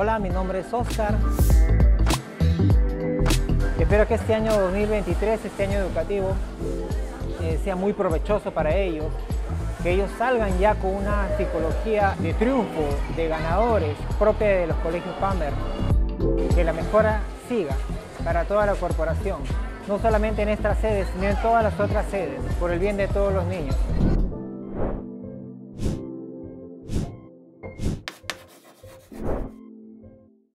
Hola, mi nombre es Oscar. Espero que este año 2023, este año educativo, eh, sea muy provechoso para ellos, que ellos salgan ya con una psicología de triunfo, de ganadores, propia de los colegios PAMER, que la mejora siga para toda la corporación, no solamente en estas sedes, sino en todas las otras sedes, por el bien de todos los niños.